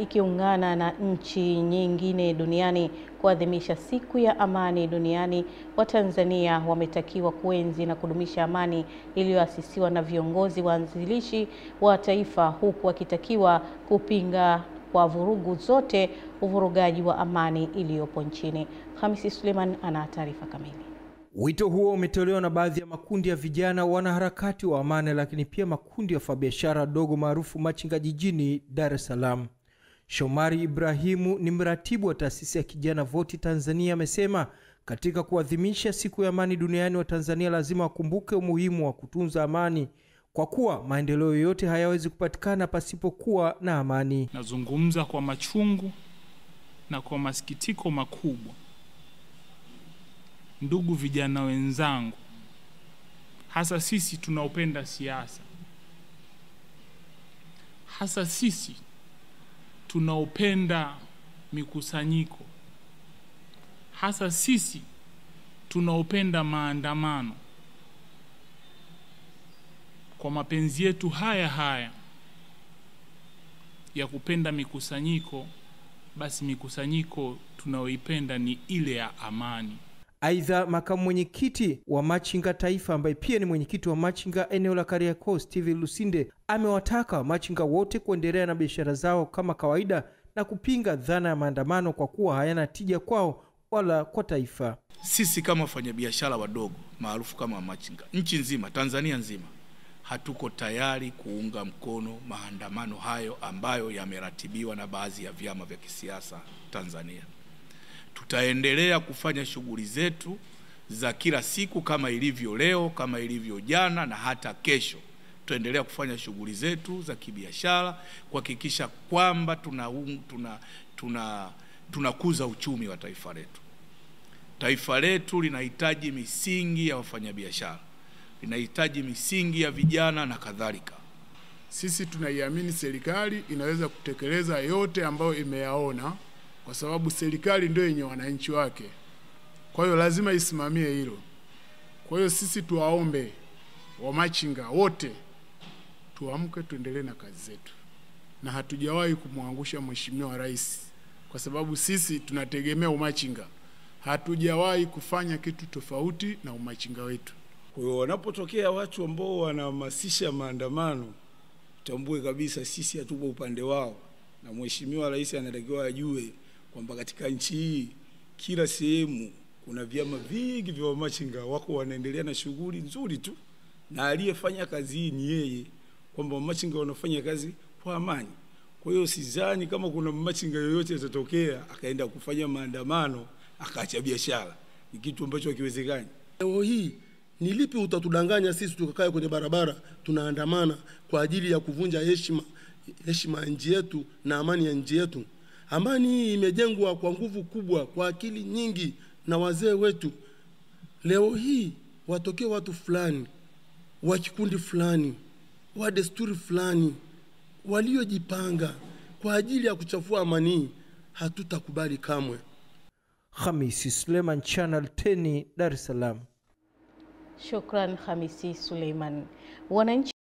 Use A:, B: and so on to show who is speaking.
A: ikiungana na nchi nyingine duniani kuadhimisha siku ya amani duniani, Watanzania wametakiwa kuenzi na kudumisha amani iliyoasisiwa na viongozi waanzilishi wa taifa, huku wakitakiwa kupinga kwa vurugu zote uvurugaji wa amani iliyopo nchini. Hamisi Suleiman ana taarifa kamili.
B: Wito huo umetolewa na baadhi ya makundi ya vijana wanaharakati wa amani, lakini pia makundi ya wafanyabiashara dogo maarufu machinga jijini Dar es Salaam. Shomari Ibrahimu ni mratibu wa taasisi ya Kijana Voti Tanzania, amesema katika kuadhimisha siku ya amani duniani, wa Tanzania lazima wakumbuke umuhimu wa kutunza amani kwa kuwa maendeleo yoyote hayawezi kupatikana pasipokuwa na amani.
C: Nazungumza kwa machungu na kwa masikitiko makubwa, ndugu vijana wenzangu, hasa sisi tunaopenda siasa, hasa sisi tunaopenda mikusanyiko, hasa sisi tunaopenda maandamano, kwa mapenzi yetu haya haya ya kupenda mikusanyiko, basi mikusanyiko tunayoipenda ni ile ya amani.
B: Aidha, makamu mwenyekiti wa Machinga Taifa ambaye pia ni mwenyekiti wa Machinga eneo la Kariakoo, Steven Lusinde amewataka Machinga wote kuendelea na biashara zao kama kawaida na kupinga dhana ya maandamano kwa kuwa hayana tija kwao wala kwa taifa.
D: Sisi kama wafanyabiashara wadogo maarufu kama Machinga, nchi nzima, Tanzania nzima, hatuko tayari kuunga mkono maandamano hayo ambayo yameratibiwa na baadhi ya vyama vya kisiasa Tanzania. Tutaendelea kufanya shughuli zetu za kila siku kama ilivyo leo, kama ilivyo jana na hata kesho. Tutaendelea kufanya shughuli zetu za kibiashara kuhakikisha kwamba tuna tuna tuna tunakuza uchumi wa taifa letu. Taifa letu linahitaji misingi ya wafanyabiashara, linahitaji misingi ya vijana na kadhalika.
E: Sisi tunaiamini serikali inaweza kutekeleza yote ambayo imeyaona kwa sababu serikali ndio yenye wananchi wake. Kwa hiyo lazima isimamie hilo. Kwa hiyo sisi tuwaombe wamachinga wote tuamke, tuendelee na kazi zetu, na hatujawahi kumwangusha Mheshimiwa Rais kwa sababu sisi tunategemea umachinga. Hatujawahi kufanya kitu tofauti na umachinga wetu.
F: Kwa hiyo wanapotokea watu ambao wanahamasisha maandamano, tutambue kabisa sisi hatupo upande wao, na Mheshimiwa Rais anatakiwa ajue kwamba katika nchi hii kila sehemu kuna vyama vingi vya wamachinga wako wanaendelea na shughuli nzuri tu, na aliyefanya kazi hii ni yeye, kwamba wamachinga wanafanya kazi kwa amani. Kwa hiyo sidhani kama kuna machinga yoyote atatokea akaenda kufanya maandamano akaacha biashara, ni kitu ambacho hakiwezekani.
G: Leo hii ni lipi utatudanganya sisi tukakae kwenye barabara tunaandamana kwa ajili ya kuvunja heshima heshima ya nchi yetu na amani ya nchi yetu? Amani hii imejengwa kwa nguvu kubwa, kwa akili nyingi na wazee wetu. Leo hii watokee watu fulani wa kikundi fulani wa desturi fulani waliojipanga kwa ajili ya kuchafua amani hii, hatutakubali kamwe.
B: Hamisi Suleiman, Channel 10, Dar es Salaam.
A: Shukran Hamisi Suleiman. Wananchi